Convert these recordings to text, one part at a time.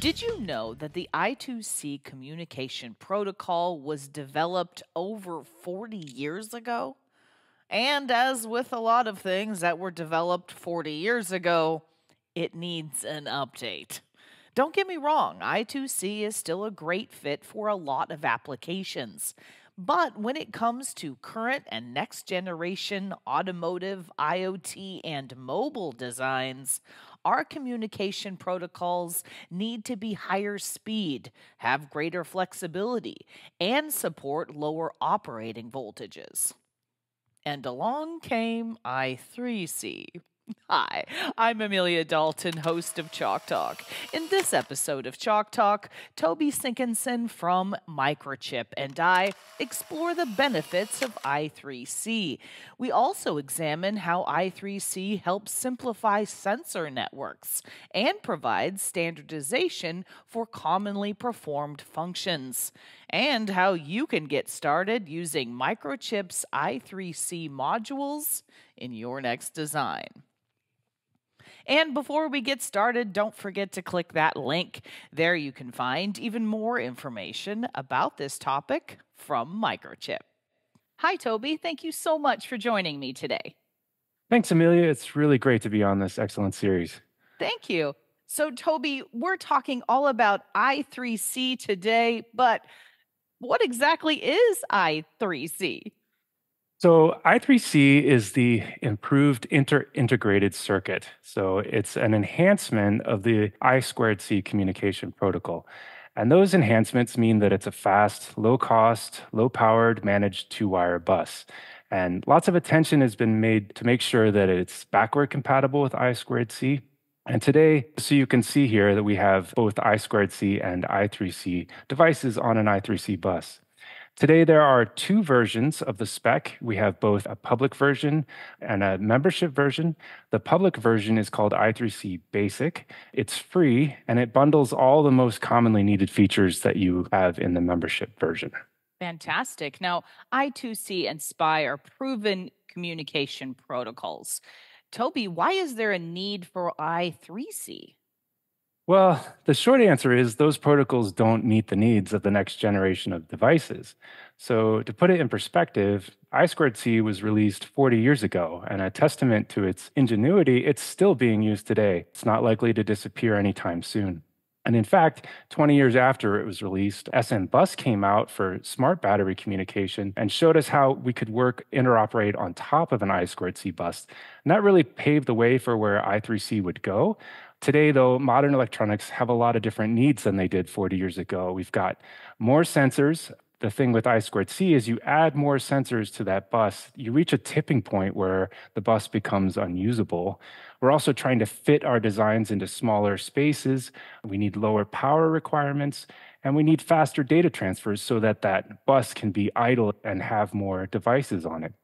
Did you know that the I2C communication protocol was developed over 40 years ago? And as with a lot of things that were developed 40 years ago, it needs an update. Don't get me wrong, I2C is still a great fit for a lot of applications. But when it comes to current and next generation automotive, IoT, and mobile designs, our communication protocols need to be higher speed, have greater flexibility, and support lower operating voltages. And along came I3C. Hi, I'm Amelia Dalton, host of Chalk Talk. In this episode of Chalk Talk, Toby Sinkinson from Microchip and I explore the benefits of I3C. We also examine how I3C helps simplify sensor networks and provides standardization for commonly performed functions, and how you can get started using Microchip's I3C modules in your next design. And before we get started, don't forget to click that link. There you can find even more information about this topic from Microchip. Hi, Toby. Thank you so much for joining me today. Thanks, Amelia. It's really great to be on this excellent series. Thank you. So, Toby, we're talking all about I3C today, but what exactly is I3C? So I3C is the improved inter-integrated circuit. So it's an enhancement of the I squared C communication protocol. And those enhancements mean that it's a fast, low cost, low powered managed two wire bus. And lots of attention has been made to make sure that it's backward compatible with I squared C. And today, so you can see here that we have both I squared C and I3C devices on an I3C bus. Today, there are two versions of the spec. We have both a public version and a membership version. The public version is called i3C Basic. It's free and it bundles all the most commonly needed features that you have in the membership version. Fantastic. Now, I2C and SPI are proven communication protocols. Toby, why is there a need for I3C? Well, the short answer is those protocols don't meet the needs of the next generation of devices. So, to put it in perspective, I squared C was released 40 years ago, and a testament to its ingenuity, it's still being used today. It's not likely to disappear anytime soon. And in fact, 20 years after it was released, SMBus came out for smart battery communication and showed us how we could work interoperate on top of an I squared C bus. And that really paved the way for where I3C would go. Today, though, modern electronics have a lot of different needs than they did 40 years ago. We've got more sensors. The thing with I squared C is you add more sensors to that bus, you reach a tipping point where the bus becomes unusable. We're also trying to fit our designs into smaller spaces. We need lower power requirements, and we need faster data transfers so that that bus can be idle and have more devices on it.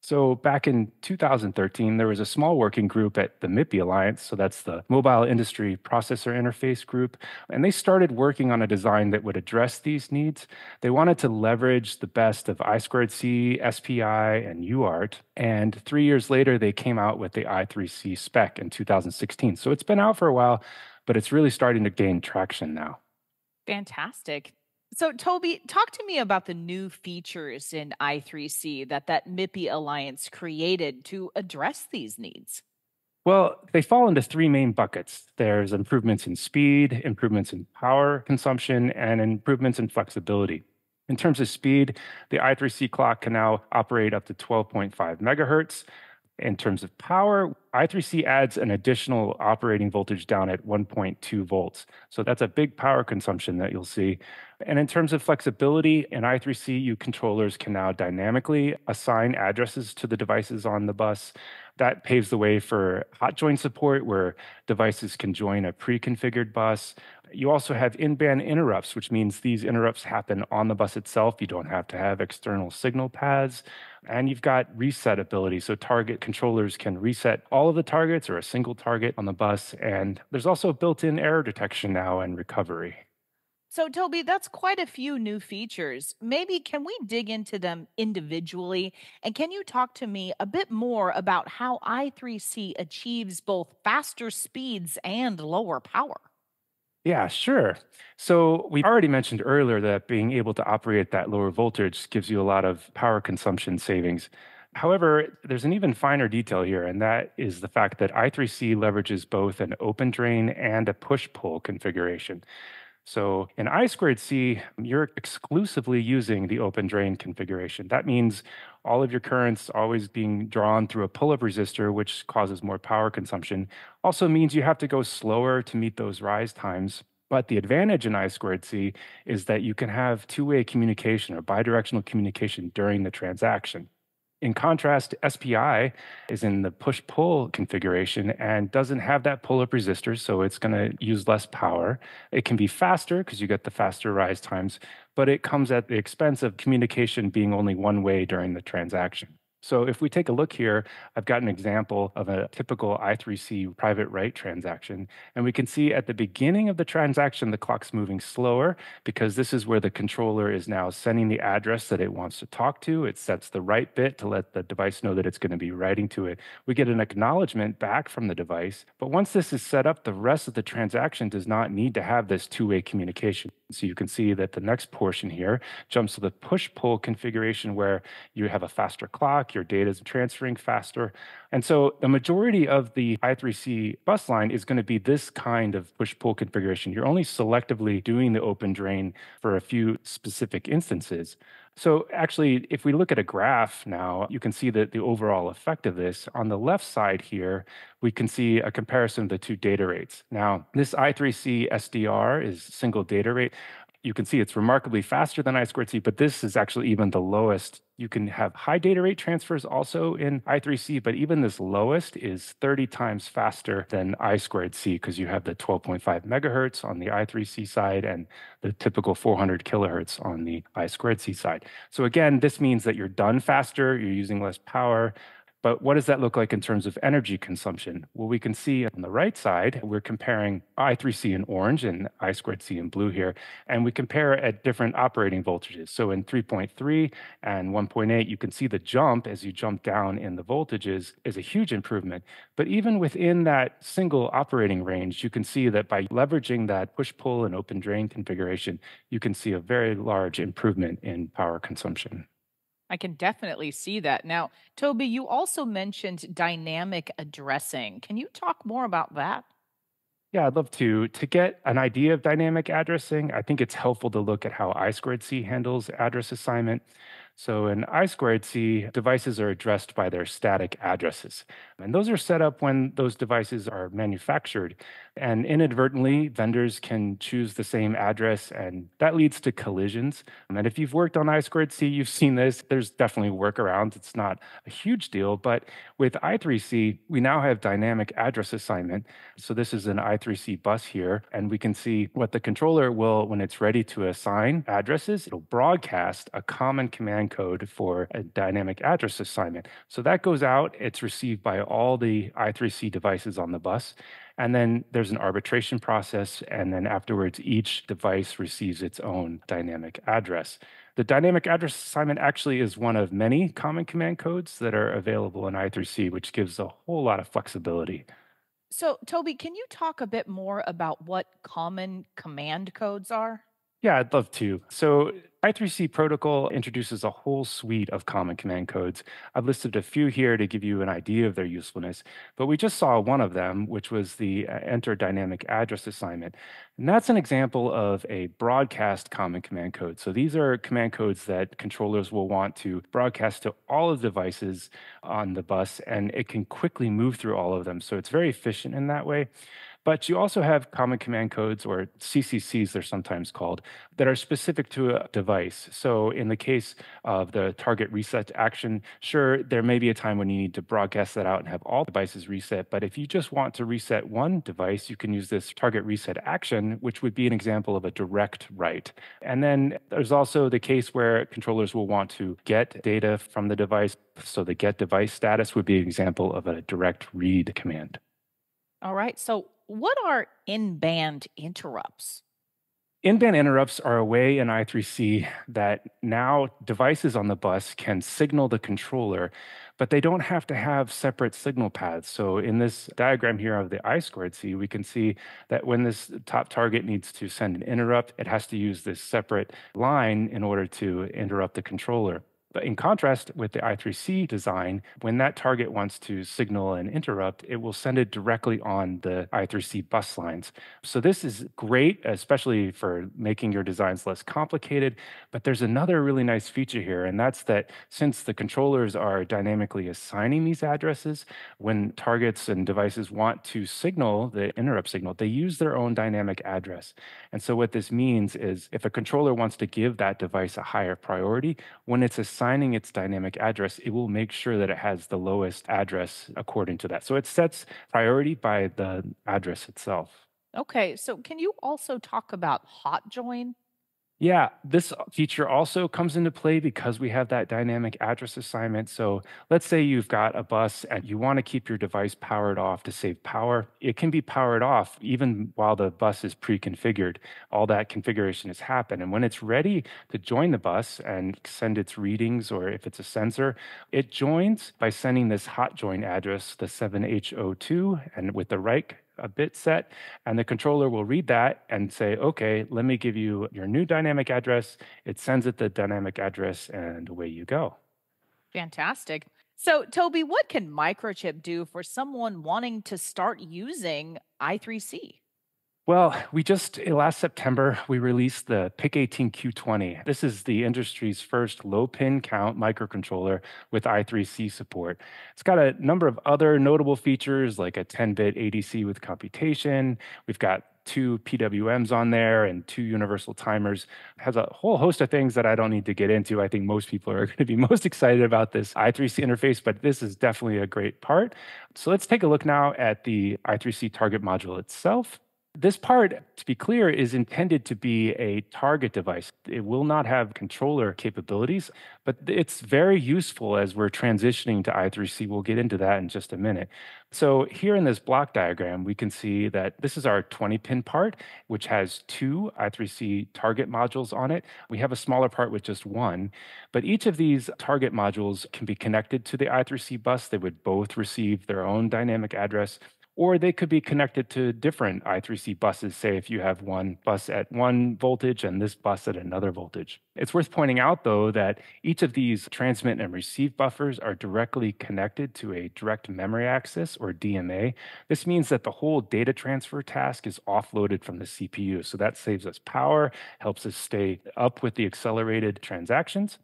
So back in 2013, there was a small working group at the MIPI Alliance. So that's the Mobile Industry Processor Interface Group. And they started working on a design that would address these needs. They wanted to leverage the best of I squared C, SPI, and UART. And three years later, they came out with the I3C spec in 2016. So it's been out for a while, but it's really starting to gain traction now. Fantastic. So, Toby, talk to me about the new features in I3C that that MIPI Alliance created to address these needs. Well, they fall into three main buckets. There's improvements in speed, improvements in power consumption, and improvements in flexibility. In terms of speed, the I3C clock can now operate up to 12.5 megahertz. In terms of power, I3C adds an additional operating voltage down at 1.2 volts. So that's a big power consumption that you'll see. And in terms of flexibility, in I3C, you controllers can now dynamically assign addresses to the devices on the bus. That paves the way for hot join support, where devices can join a pre configured bus. You also have in band interrupts, which means these interrupts happen on the bus itself. You don't have to have external signal paths. And you've got reset ability. So target controllers can reset all of the targets or a single target on the bus. And there's also built in error detection now and recovery. So, Toby, that's quite a few new features. Maybe can we dig into them individually? And can you talk to me a bit more about how I3C achieves both faster speeds and lower power? Yeah, sure. So we already mentioned earlier that being able to operate at that lower voltage gives you a lot of power consumption savings. However, there's an even finer detail here, and that is the fact that I3C leverages both an open drain and a push pull configuration. So in I squared C, you're exclusively using the open drain configuration. That means all of your currents always being drawn through a pull-up resistor, which causes more power consumption. Also means you have to go slower to meet those rise times. But the advantage in I squared C is that you can have two-way communication or bidirectional communication during the transaction. In contrast, SPI is in the push pull configuration and doesn't have that pull up resistor, so it's going to use less power. It can be faster because you get the faster rise times, but it comes at the expense of communication being only one way during the transaction. So if we take a look here, I've got an example of a typical I3C private write transaction. And we can see at the beginning of the transaction, the clock's moving slower because this is where the controller is now sending the address that it wants to talk to. It sets the write bit to let the device know that it's going to be writing to it. We get an acknowledgement back from the device. But once this is set up, the rest of the transaction does not need to have this two-way communication. So you can see that the next portion here jumps to the push-pull configuration where you have a faster clock, your data is transferring faster. And so the majority of the I3C bus line is going to be this kind of push-pull configuration. You're only selectively doing the open drain for a few specific instances. So actually, if we look at a graph now, you can see that the overall effect of this. On the left side here, we can see a comparison of the two data rates. Now, this I3C SDR is single data rate you can see it's remarkably faster than I squared C, but this is actually even the lowest. You can have high data rate transfers also in I3C, but even this lowest is 30 times faster than I squared C because you have the 12.5 megahertz on the I3C side and the typical 400 kilohertz on the I squared C side. So again, this means that you're done faster, you're using less power, but what does that look like in terms of energy consumption? Well, we can see on the right side, we're comparing I3C in orange and I squared C in blue here, and we compare at different operating voltages. So in 3.3 and 1.8, you can see the jump as you jump down in the voltages is a huge improvement. But even within that single operating range, you can see that by leveraging that push pull and open drain configuration, you can see a very large improvement in power consumption. I can definitely see that. Now, Toby, you also mentioned dynamic addressing. Can you talk more about that? Yeah, I'd love to. To get an idea of dynamic addressing, I think it's helpful to look at how I C handles address assignment. So in I squared C, devices are addressed by their static addresses. And those are set up when those devices are manufactured. And inadvertently, vendors can choose the same address, and that leads to collisions. And if you've worked on I squared C, you've seen this. There's definitely workarounds. It's not a huge deal. But with I3C, we now have dynamic address assignment. So this is an I3C bus here, and we can see what the controller will, when it's ready to assign addresses, it'll broadcast a common command code for a dynamic address assignment. So that goes out, it's received by all the I3C devices on the bus. And then there's an arbitration process. And then afterwards, each device receives its own dynamic address. The dynamic address assignment actually is one of many common command codes that are available in I3C, which gives a whole lot of flexibility. So, Toby, can you talk a bit more about what common command codes are? Yeah, I'd love to. So I3C protocol introduces a whole suite of common command codes. I've listed a few here to give you an idea of their usefulness, but we just saw one of them, which was the uh, enter dynamic address assignment. And that's an example of a broadcast common command code. So these are command codes that controllers will want to broadcast to all of the devices on the bus, and it can quickly move through all of them. So it's very efficient in that way. But you also have common command codes, or CCCs, they're sometimes called, that are specific to a device. So in the case of the target reset action, sure, there may be a time when you need to broadcast that out and have all devices reset. But if you just want to reset one device, you can use this target reset action, which would be an example of a direct write. And then there's also the case where controllers will want to get data from the device. So the get device status would be an example of a direct read command. All right. So what are in band interrupts? In-band interrupts are a way in I3C that now devices on the bus can signal the controller, but they don't have to have separate signal paths. So in this diagram here of the I squared C, we can see that when this top target needs to send an interrupt, it has to use this separate line in order to interrupt the controller. But in contrast with the I3C design, when that target wants to signal an interrupt, it will send it directly on the I3C bus lines. So this is great, especially for making your designs less complicated. But there's another really nice feature here, and that's that since the controllers are dynamically assigning these addresses, when targets and devices want to signal the interrupt signal, they use their own dynamic address. And so what this means is if a controller wants to give that device a higher priority, when it's assigned assigning its dynamic address, it will make sure that it has the lowest address according to that. So it sets priority by the address itself. Okay, so can you also talk about hot join? Yeah, this feature also comes into play because we have that dynamic address assignment. So let's say you've got a bus and you want to keep your device powered off to save power. It can be powered off even while the bus is pre-configured. All that configuration has happened. And when it's ready to join the bus and send its readings, or if it's a sensor, it joins by sending this hot join address, the 7H02, and with the right a bit set, and the controller will read that and say, okay, let me give you your new dynamic address. It sends it the dynamic address, and away you go. Fantastic. So, Toby, what can Microchip do for someone wanting to start using I3C? Well, we just eh, last September we released the PIC18Q20. This is the industry's first low pin count microcontroller with I3C support. It's got a number of other notable features like a 10-bit ADC with computation. We've got two PWMs on there and two universal timers. It has a whole host of things that I don't need to get into. I think most people are going to be most excited about this I3C interface, but this is definitely a great part. So let's take a look now at the I3C target module itself. This part, to be clear, is intended to be a target device. It will not have controller capabilities, but it's very useful as we're transitioning to I3C. We'll get into that in just a minute. So here in this block diagram, we can see that this is our 20 pin part, which has two I3C target modules on it. We have a smaller part with just one, but each of these target modules can be connected to the I3C bus. They would both receive their own dynamic address or they could be connected to different I3C buses, say if you have one bus at one voltage and this bus at another voltage. It's worth pointing out, though, that each of these transmit and receive buffers are directly connected to a direct memory access, or DMA. This means that the whole data transfer task is offloaded from the CPU. So that saves us power, helps us stay up with the accelerated transactions.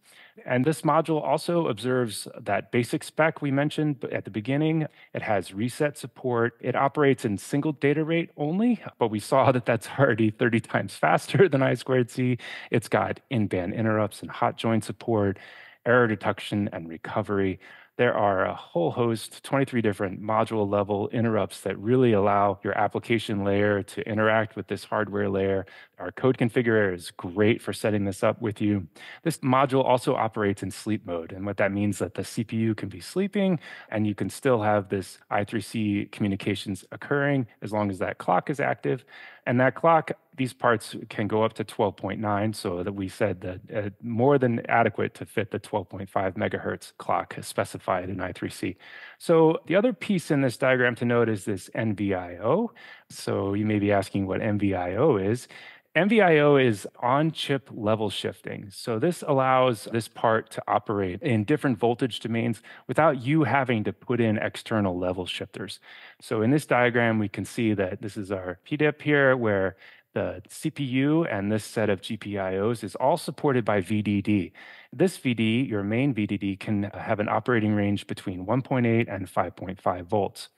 And this module also observes that basic spec we mentioned at the beginning. It has reset support. It operates in single data rate only, but we saw that that's already 30 times faster than I squared C. It's got in-band interrupts and hot join support, error detection and recovery there are a whole host, 23 different module level interrupts that really allow your application layer to interact with this hardware layer. Our code configurator is great for setting this up with you. This module also operates in sleep mode. And what that means is that the CPU can be sleeping and you can still have this I3C communications occurring as long as that clock is active. And that clock, these parts can go up to 12.9, so that we said that uh, more than adequate to fit the 12.5 megahertz clock specified in I3C. So the other piece in this diagram to note is this MVIO. So you may be asking what MVIO is. MVIO is on chip level shifting. So this allows this part to operate in different voltage domains without you having to put in external level shifters. So in this diagram, we can see that this is our PDIP here, where the CPU and this set of GPIOs is all supported by VDD. This VD, your main VDD, can have an operating range between 1.8 and 5.5 volts.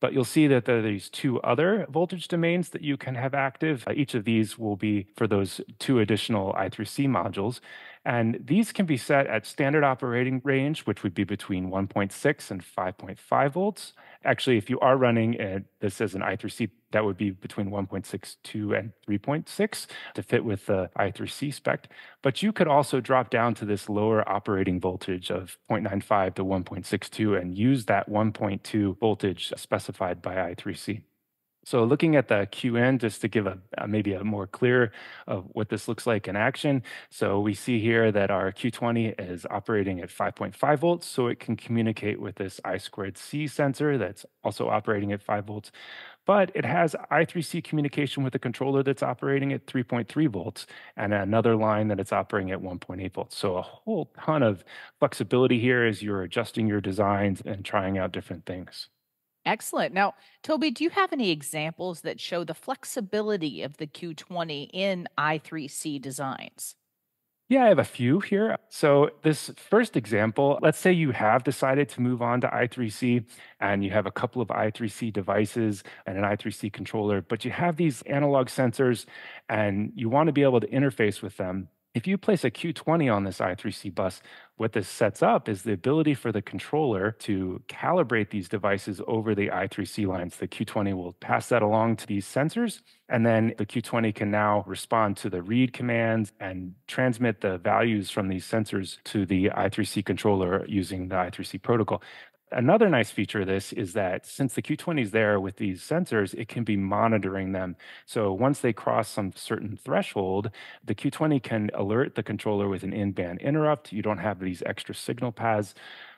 But you'll see that there are these two other voltage domains that you can have active. Uh, each of these will be for those two additional I3C modules. And these can be set at standard operating range, which would be between 1.6 and 5.5 volts. Actually, if you are running a, this as an I3C, that would be between 1.62 and 3.6 to fit with the I3C spec. But you could also drop down to this lower operating voltage of 0.95 to 1.62 and use that 1.2 voltage specified by I3C. So looking at the QN, just to give a, a maybe a more clear of what this looks like in action. So we see here that our Q20 is operating at 5.5 volts, so it can communicate with this I squared C sensor that's also operating at 5 volts. But it has I3C communication with a controller that's operating at 3.3 volts and another line that it's operating at 1.8 volts. So a whole ton of flexibility here as you're adjusting your designs and trying out different things. Excellent. Now, Toby, do you have any examples that show the flexibility of the Q20 in I3C designs? Yeah, I have a few here. So, this first example, let's say you have decided to move on to I3C and you have a couple of I3C devices and an I3C controller, but you have these analog sensors and you want to be able to interface with them. If you place a Q20 on this I3C bus, what this sets up is the ability for the controller to calibrate these devices over the I3C lines. The Q20 will pass that along to these sensors, and then the Q20 can now respond to the read commands and transmit the values from these sensors to the I3C controller using the I3C protocol. Another nice feature of this is that since the Q20 is there with these sensors, it can be monitoring them. So once they cross some certain threshold, the Q20 can alert the controller with an in-band interrupt. You don't have these extra signal paths.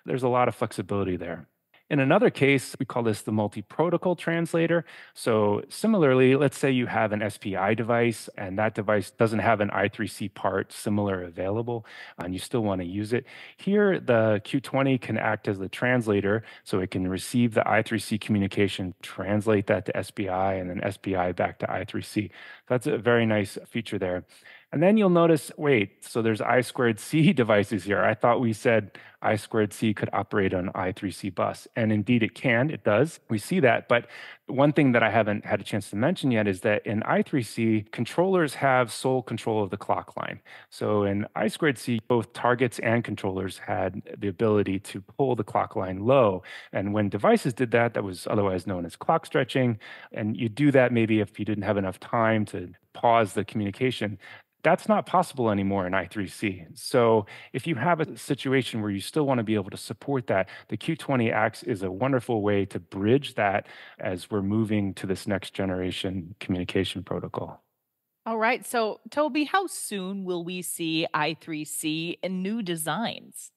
There's a lot of flexibility there. In another case, we call this the multi-protocol translator. So similarly, let's say you have an SPI device and that device doesn't have an I3C part similar available and you still want to use it. Here, the Q20 can act as the translator so it can receive the I3C communication, translate that to SPI and then SPI back to I3C. That's a very nice feature there. And then you'll notice, wait, so there's I squared C devices here. I thought we said I squared C could operate on I3C bus. And indeed it can, it does. We see that. But one thing that I haven't had a chance to mention yet is that in I3C, controllers have sole control of the clock line. So in I squared C, both targets and controllers had the ability to pull the clock line low. And when devices did that, that was otherwise known as clock stretching. And you do that maybe if you didn't have enough time to pause the communication that's not possible anymore in I3C. So if you have a situation where you still want to be able to support that, the Q20X is a wonderful way to bridge that as we're moving to this next generation communication protocol. All right. So, Toby, how soon will we see I3C in new designs?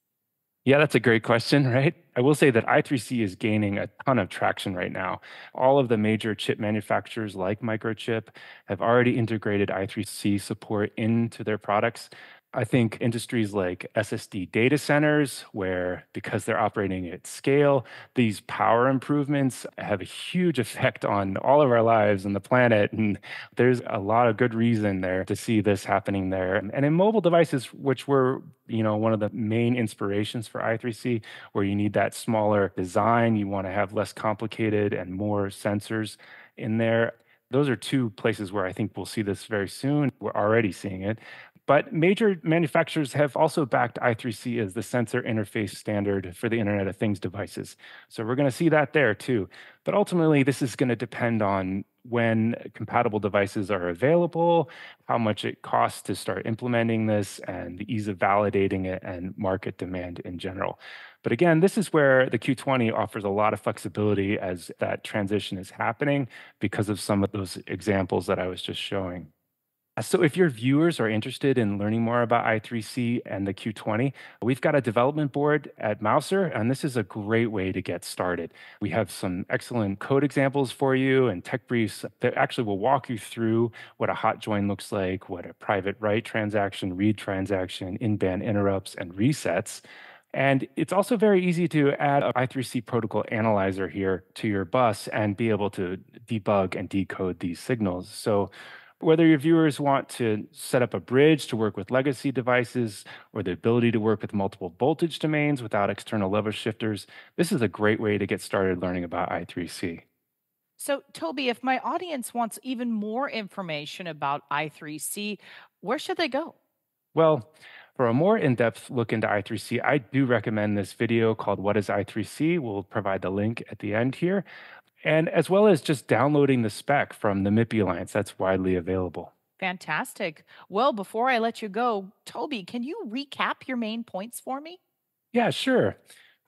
Yeah, that's a great question, right? I will say that I3C is gaining a ton of traction right now. All of the major chip manufacturers like Microchip have already integrated I3C support into their products. I think industries like SSD data centers, where because they're operating at scale, these power improvements have a huge effect on all of our lives and the planet. And there's a lot of good reason there to see this happening there. And in mobile devices, which were you know one of the main inspirations for i3c where you need that smaller design you want to have less complicated and more sensors in there those are two places where I think we'll see this very soon. We're already seeing it. But major manufacturers have also backed I3C as the sensor interface standard for the Internet of Things devices. So we're going to see that there too. But ultimately, this is going to depend on when compatible devices are available, how much it costs to start implementing this, and the ease of validating it and market demand in general. But again, this is where the Q20 offers a lot of flexibility as that transition is happening because of some of those examples that I was just showing. Uh, so if your viewers are interested in learning more about I3C and the Q20, we've got a development board at Mouser, and this is a great way to get started. We have some excellent code examples for you and tech briefs that actually will walk you through what a hot join looks like, what a private write transaction, read transaction, in-band interrupts, and resets. And it's also very easy to add a I3C protocol analyzer here to your bus and be able to debug and decode these signals. So whether your viewers want to set up a bridge to work with legacy devices or the ability to work with multiple voltage domains without external level shifters, this is a great way to get started learning about I3C. So, Toby, if my audience wants even more information about I3C, where should they go? Well, for a more in-depth look into I3C, I do recommend this video called What is I3C? We'll provide the link at the end here and as well as just downloading the spec from the MIPI Alliance that's widely available. Fantastic. Well, before I let you go, Toby, can you recap your main points for me? Yeah, sure.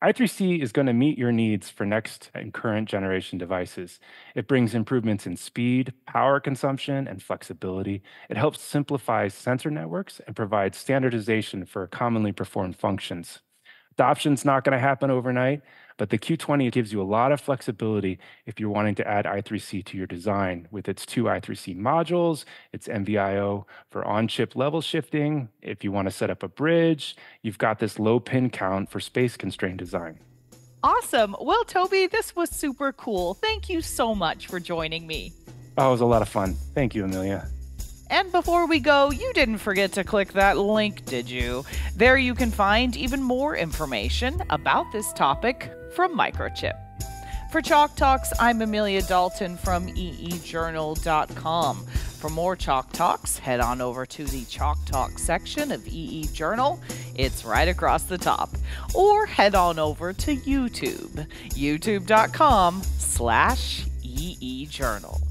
i3C is going to meet your needs for next and current generation devices. It brings improvements in speed, power consumption, and flexibility. It helps simplify sensor networks and provides standardization for commonly performed functions. Adoption's not going to happen overnight, but the Q20 gives you a lot of flexibility if you're wanting to add i3C to your design with its two i3C modules, its MVIO for on-chip level shifting. If you want to set up a bridge, you've got this low pin count for space-constrained design. Awesome. Well, Toby, this was super cool. Thank you so much for joining me. Oh, it was a lot of fun. Thank you, Amelia. And before we go, you didn't forget to click that link, did you? There you can find even more information about this topic from Microchip. For Chalk Talks, I'm Amelia Dalton from eejournal.com. For more Chalk Talks, head on over to the Chalk Talk section of EE Journal. It's right across the top. Or head on over to YouTube, youtube.com slash EE Journal.